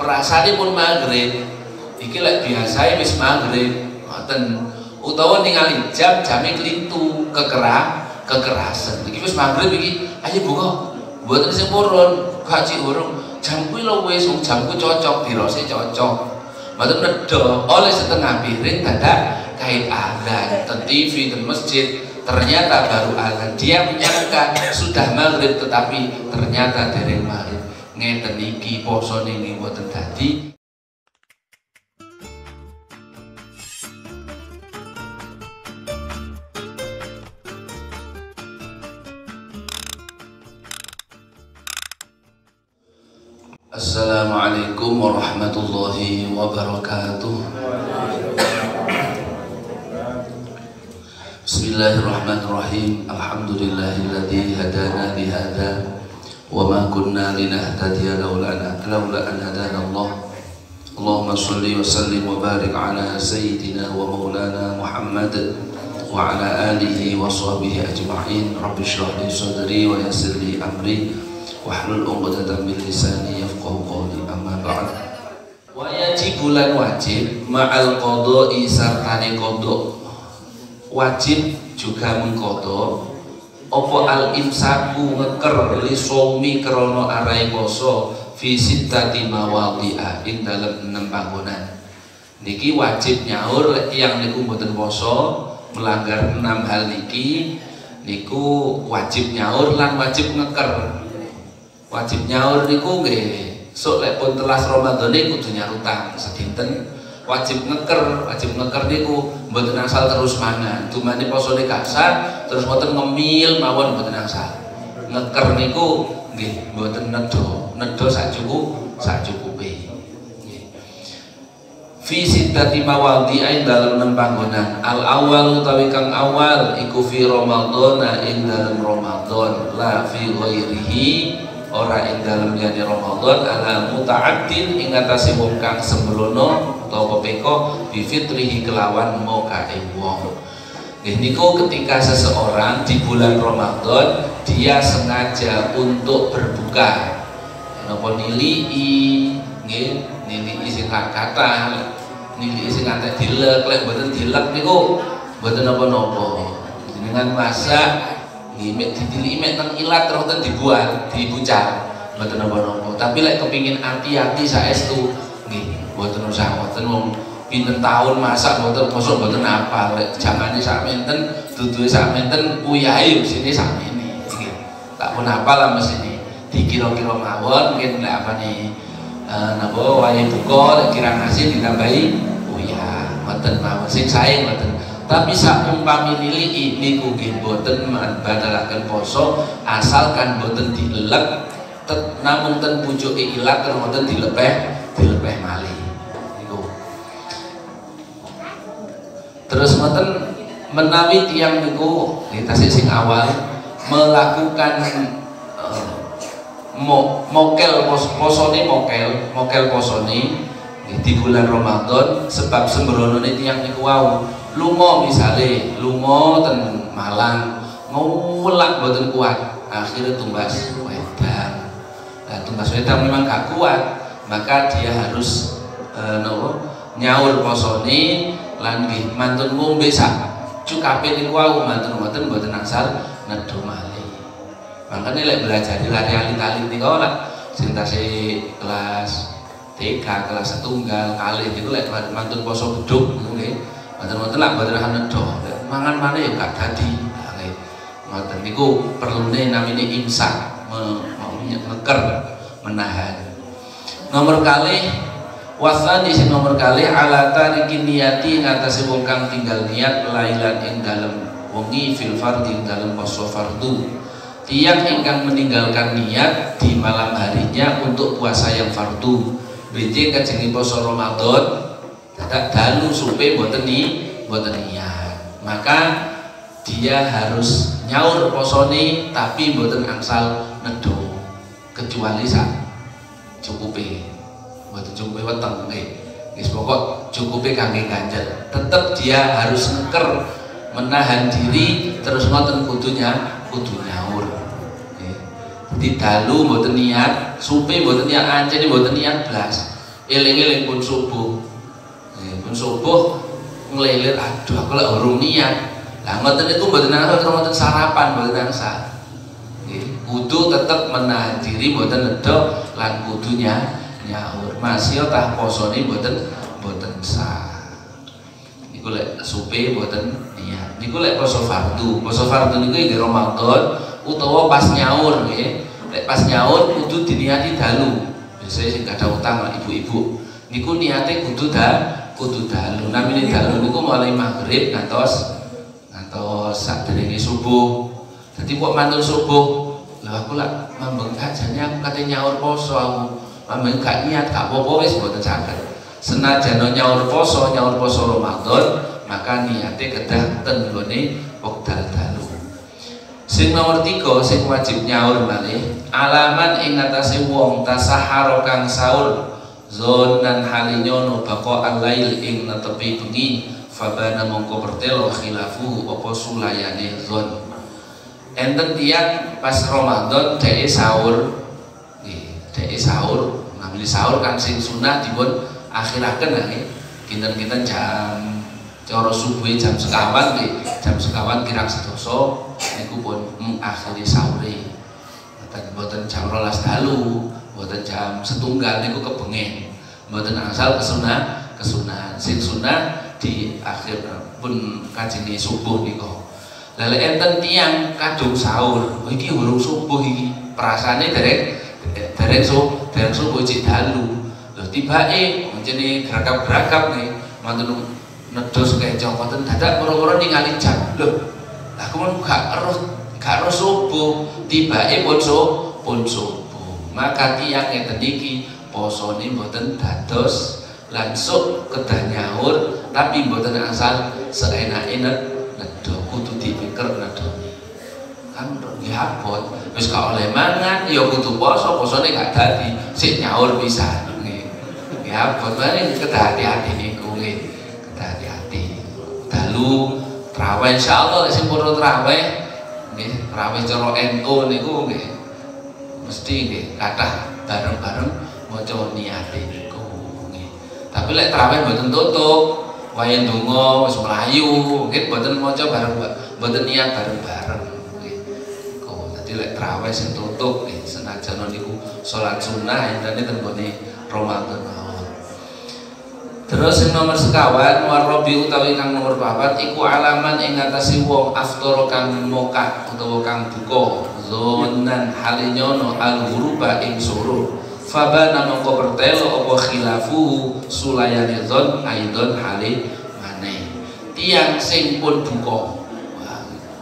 perasaan pun maghrib. Iki lek biasa wis maghrib. Ngoten. Utawa ningali jam jame klintu kekerah kekerasan. Iki wis maghrib iki. Ayo buka buat sing purun kaji urung. Jam kuwi lho wis jamku cocok dirose cocok. Mboten nedo oleh setengah piring dadak kait azan ten TV ten masjid. Ternyata baru azan. Dia menyangka sudah maghrib tetapi ternyata dereng maghrib ngeten iki poso niki mboten dadi. Assalamualaikum warahmatullahi wabarakatuh. Bismillahirrahmanirrahim. Alhamdulillahilladzi hadana lihada hadana Allah. Allahumma salli wa sallim wa barik ala sayyidina wa maulana Muhammad wa ala alihi wa sahbihi ajma'in. Rabbi shrah li sadri wa yassir li amri. Wahlul 'uqdatam min lisani yafqahu qawli. Amma ba'd. Wajib bulan wajib ma'al qada'i sartane qada wajib juga mengkodo opo al imsaku ngeker li somi krono arai poso fi sittati mawadhi'a ing dalam enam panggonan. Niki wajib nyaur yang niku mboten poso melanggar enam hal niki niku wajib nyaur lan wajib ngeker. Wajib nyaur niku nggih. Sok lek pun telas Ramadan kudu nyarutang sedinten wajib ngeker wajib ngeker niku mboten asal terus mangan. Dumane posone kasar terus mboten ngemil mawon mboten asal. Ngeker niku nggih mboten nedo nedo sak cukup sak cukupe. Fi sittati mawadhi'ain dalam enam panggonan. Al awal utawi kang awal iku fi ramadhana ing dalam ramadan la fi ghairihi ora ing dalam liyane Ramadan ala muta'addin ing atase wong kang sembrono utawa pepeko bi fitrihi kelawan mokae wong. Nggih niku ketika seseorang di bulan Ramadan dia sengaja untuk berbuka. Napa nilii nggih nilii sing kata nilii sing kata dilek lek mboten dilek niku mboten napa-napa. Dengan masak Imek ditili imek teng ilat terus ten dibuat, dibucal. Mboten napa-napa. Tapi lek kepingin hati-hati saestu nggih, mboten usah mboten wong pinten tahun masak kosong mboten apa lek jamane sak menten duduhe sak menten uyahe sini sak mene nggih. Tak pun apa lah mesine. Dikira-kira mawon mungkin lek apa nih uh, napa wayahe buka kira nasi ditambahi uyah. Mboten mawon sing sae mboten tapi saumpami nilii niku nggih boten badalaken poso asalkan boten dielek namun ten pucuke ten boten dilepeh dilepeh malih. Niku. Terus boten menawi tiang niku kita sing awal melakukan uh, mo, mokel pos, posone mokel mokel posone di bulan Ramadan sebab sembrono tiang niku wau lunga misale lunga ten Malang ngulak mboten kuat akhirnya tumbas wedang nah tumbas wedang memang gak kuat maka dia harus e, nopo nyaur posone lan nggih mantun ngombe sak cukape niku wau mantun mboten mboten asal nedho malih. Makanya lek belajar di lari alit-alit niku ora sing kelas TK kelas setunggal kali itu lek mantun poso beduk nggih Mboten-mboten lah mboten nedo. Mangan mana ya gak dadi. Ngoten niku perlune namine imsak, ngeker, menahan. Nomor kali wasani sing nomor kali ala tariki niyati ngatasi wong kang tinggal niat lailan ing dalem wengi fil fardhi ing dalem poso fardu. Tiang ingkang meninggalkan niat di malam harinya untuk puasa yang fardu. Biji kajengi poso Ramadan tak dalu supe boten ni boten niat maka dia harus nyaur posoni tapi boten angsal nedo kecuali sa cukupe. Boten cukupe weteng nggih wis pokok cukupe kangge ganjel. Tetap dia harus ngeker menahan diri terus ngoten kudunya kudu nyaur. Di dalu mboten niat supe mboten niat anjene mboten niat blas. Eling-eling pun subuh subuh ngelilir aduh aku lek urung niat. Lah ngoten niku mboten ngoten sarapan mboten nangsa kudu tetep menahan diri mboten nedok lan kudunya nyaur masih tah posone mboten mboten sah niku lek supe mboten niat. Niku lek poso fardu. Poso fardu niku di Ramadan utawa pas nyaur nggih. Lek pas nyaur kudu diniati dalu. Biasanya sing ada utang ibu-ibu. Niku niate kudu dah kudu dalu. Namine dalu niku mulai maghrib ngantos ngantos sadurunge subuh. Jadi kok mantul subuh lah aku lah mambeng kajane aku kate nyaur poso aku. Mambeng gak niat gak apa-apa wis mboten saged senajan nyaur poso nyaur poso Ramadan maka niate kedah ten gone wekdal dalu sing nomor tiga sing wajib nyaur malih alaman ing atase wong tasaharo kang sahur zonan halinyono bako alail ing netepi bengi fabana mongko pertelo khilafu apa sulayane zon. Enten tiang pas Ramadan dhek sahur. Dhek sahur ngambil sahur kan sing sunah dipun akhiraken nggih kinten-kinten jam cara subuh jam sekawan nggih jam sekawan kirang sedoso niku pun mengakhiri sahuri boten boten jam rolas dalu boten jam setunggal niku kebengen boten asal kesunah kesunah sing sunah di akhir pun kajine subuh niku Lalu enten tiang kadung sahur, oh, iki urung subuh iki. Perasane derek derek so derek subuh cik dalu. Lho tibake jenenge gerakap-gerakap nih, mantun nedos kayak jongkoten dadak moro-moro ningali jam. Lho, aku mau gak eruh gak eruh subuh, pun so pun subuh. Maka tiang ngeten iki posone mboten dados. Langsung kedah nyaur tapi mboten asal seenak-enak nedo kudu dipikir nedone kan nggih abot. Wis gak oleh mangan ya kudu poso posone gak dadi. Sik nyaur bisa nggih. Abot. Bare kedah hati-hati niku nggih kedah hati-hati. Dalu traweh. Insyaallah sing purun traweh nggih traweh cara NU niku nggih mesti nggih kathah bareng-bareng maca niate niku nggih tapi lek traweh mboten tutup wayang donga wis mlayu mungkin mboten maca bareng mboten niat bareng-bareng nggih. Kok dadi lek traweh sing tutup nggih senajan niku salat sunah entene tenggone Ramadan mawon. Terus yang nomor sekawan warabi utawi kang nomor papat iku alaman ing ngatasi wong aftara kang moka utawa kang buka zonan halinyono al huruba ing suruh fabana mongko pertelo apa khilafu sulayani zon aidon hali maneh. Tiang sing pun buka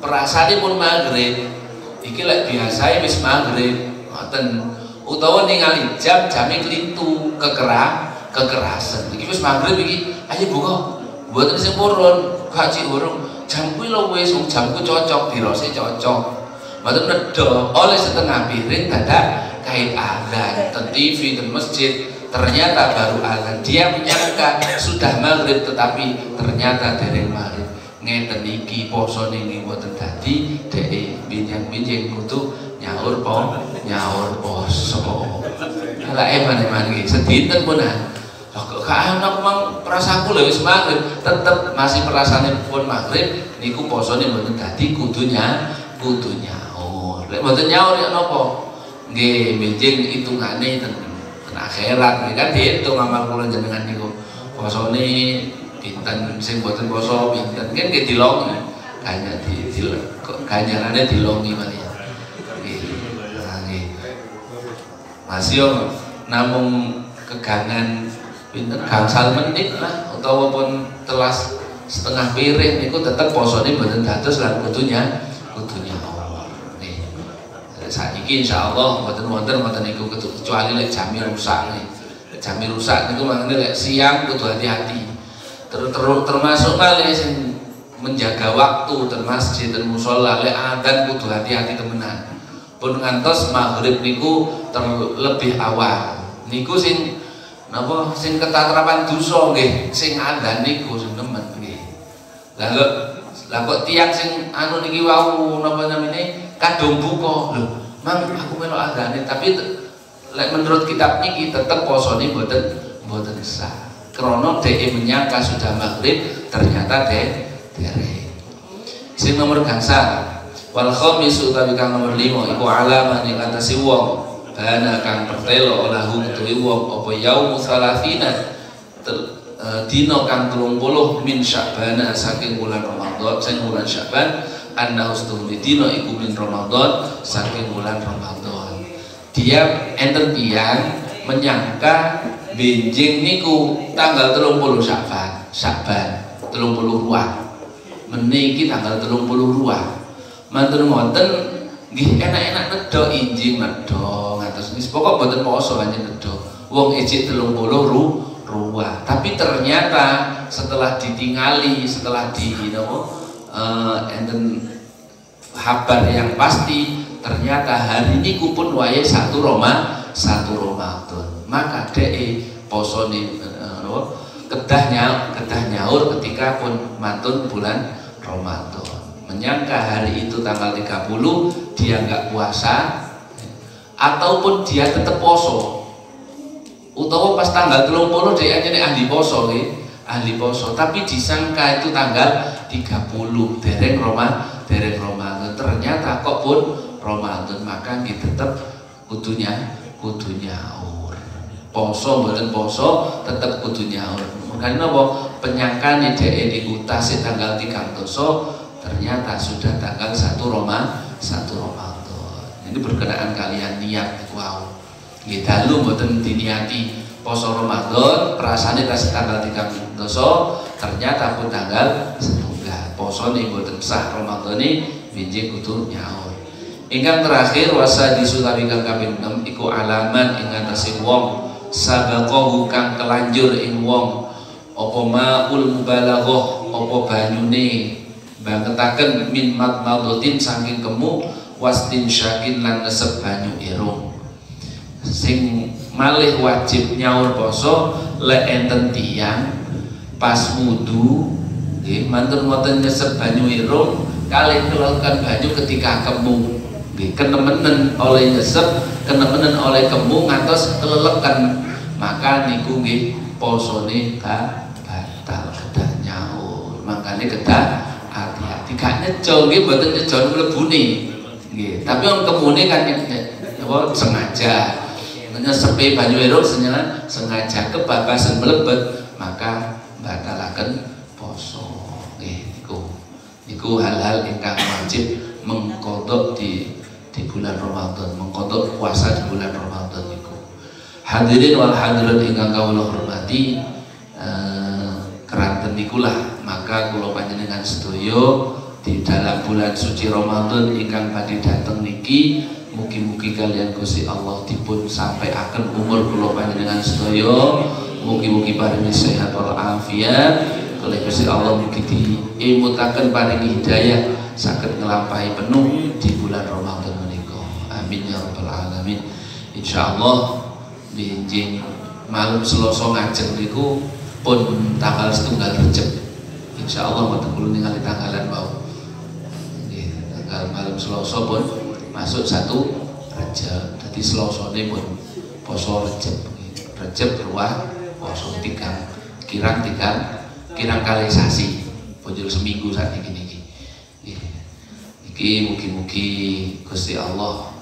perasane pun maghrib. Iki lek biasa wis maghrib. Ngoten. Utawa ningali jam jame klintu kekerah kekerasan. Iki wis maghrib iki. Ayo buka buatan sing purun kaji urung jam kuwi lho wis jamku cocok dirose cocok Mboten nedo oleh setengah piring dadak kait azan. Di TV di masjid ternyata baru azan. Dia menyangka sudah maghrib tetapi ternyata dari maghrib. Ngeten iki poso niki mboten dadi dhek binjang-binjang kudu nyaur po nyaur poso. Ala eman-eman iki sedinten pun kok gak ana mang perasaku lho wis maghrib. Tetep masih perasane pun maghrib niku posone mboten dadi kudunya kudu lek mboten nyaur ya napa? Nggih benjing hitungane ten ten akhirat. Kan dihitung amal kula jenengan niku. Posone pinten sing boten poso pinten. Kan nggih dilongi. Hanya di, di ganjarane dilongi nggih nah, nggih. Masih namung kegangan pinten? Gangsal menit lah utawa pun telas setengah piring niku tetep posone boten dados lan kudunya kudunya saiki insyaallah mboten wonten mboten niku kecuali lek jami rusak nih. Jami rusak niku mangane lek siang kudu hati-hati. Ter, ter, termasuk malih sing menjaga waktu dan masjid dan musola lek adzan kudu hati-hati temenan. Pun ngantos maghrib niku terlebih awal. Niku sing napa sing ketatrapan dosa nggih sing adzan niku sing nemen nggih. Lah kok tiang sing anu niki wau napa namine kadung buka lho mang aku melok azane tapi lek menurut kitab niki tetep posone mboten mboten sah. Krono DE menyangka sudah maghrib ternyata DE dereng. Sing nomor gangsal wal khamis utawi kang nomor 5 iku alaman ing atase wong. Bana kang pertelo lahu kuwi wong apa yaum salafina dino kang 30 min Sya'ban saking bulan Ramadan saking bulan Sya'ban anna ustul dino iku min Ramadan saking bulan Ramadan. Dia enten tiang menyangka benjing niku tanggal telung puluh Sya'ban Sya'ban telung puluh ruah. Meniki tanggal telung puluh ruah. Mantul ngoten gih enak-enak nedo injing nedo ngatos nis pokok boten poso hanya nedo wong ejik telung puluh ru ruah tapi ternyata setelah ditingali setelah di you know, uh, enten kabar yang pasti ternyata hari ini kupun wae satu Roma satu Ramadan. Maka de poso ni uh, kedahnya kedah nyaur ketika pun mantun bulan Ramadan. Menyangka hari itu tanggal 30 dia nggak puasa ataupun dia tetap poso utawa pas tanggal 30 dia aja ahli poso nih ahli poso. Tapi disangka itu tanggal 30 dereng Roma dereng Ramadan ternyata kok pun Ramadan maka kita tetap kudunya kudunya poso mboten poso tetep kudu nyaur makanya napa? Penyangkane dhek niku tasih tanggal 3 doso ternyata sudah tanggal 1 Roma 1 Ramadan. Ini berkenaan kalian niat wau nggih dalu mboten diniati poso Ramadan perasaan tasih tanggal 3 doso ternyata pun tanggal setunggal. Poso nih mboten sah Ramadan ini binjing kudu nyaur. Ingkang terakhir wasa disulawi kang kaping 6 iku alaman ing atase wong. Sabaqahu kang kelanjur ing wong. Apa maul mubalaghah apa banyune? Bangetaken min madmadatin saking kemu wastin syakin lan nesep banyu irung sing malih wajib nyaur poso le enten tiyang pas wudu nggih mantun wonten nyesep banyu irung kalih keluarkan banyu ketika kemu nggih kenemenen oleh nyesep kenemenen oleh kemu ngantos kelelekan. Maka niku nggih posone ka batal kedah nyaur. Makanya kedah hati-hati. Gak nyejo nggih mboten nyejo mlebune. Nggih tapi wong kemune kan apa sengaja nyesepe banyu eruk sengaja kebabasan melebet maka batalaken poso. Nggih niku. Niku hal-hal ingkang wajib mengkodok di di bulan Ramadan mengkodok puasa di bulan Ramadan niku. Hadirin wal hadirat ingkang kawula hormati eh, keranten nikulah. Maka kula panjenengan sedaya di dalam bulan suci Ramadan ingkang badhe dateng niki mugi-mugi kalian Gusti Allah dipun sampai akan umur kula panjenengan sedaya. Mugi-mugi paringi sehat wal afiat oleh Gusti Allah mugi diimutaken paringi hidayah saged ngelampahi penuh di bulan Ramadan amin ya rabbal alamin. Insyaallah binjing malam seloso ngajeng niku pun tanggal setunggal Rejab. Insyaallah mboten kulo ningali tanggalan bau tanggal malam seloso pun masuk satu Rejab jadi selosone pun poso Rejab Rejab ruah poso tiga kirang tiga kirang kali sasi. Pojol seminggu saat ini niki iki mugi-mugi Gusti Allah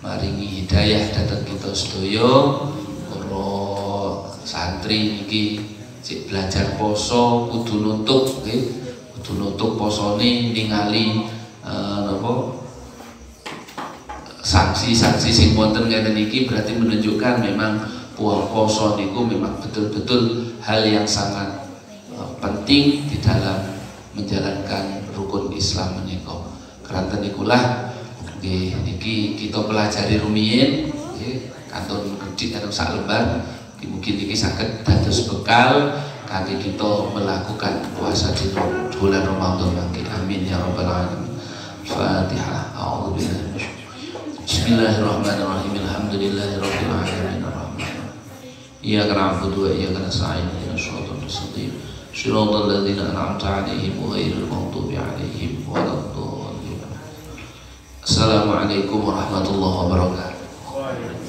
maringi hidayah datang kita sedaya. Para santri iki belajar poso kudu nutuk nggih. Kudu nutuk posone ningali napa sanksi-sanksi sing wonten ngeten iki berarti menunjukkan memang puasa poso niku memang betul-betul hal yang sangat uh, penting di dalam menjalankan rukun Islam menika. Keranten ikulah Nggih, niki kita pelajari rumiyin nggih kantun gedhik atau sak lembar mungkin niki saged dados bekal kangge kita melakukan puasa di bulan Ramadan. Amin ya rabbal alamin. Fatihah a'udzubillahi Bismillahirrahmanirrahim Alhamdulillahirabbil alamin Iyyaka na'budu wa iyyaka nasta'in ihdinas siratal mustaqim Shiratal ladzina an'amta 'alaihim ghairil maghdubi 'alaihim waladdallin Assalamualaikum warahmatullahi wabarakatuh.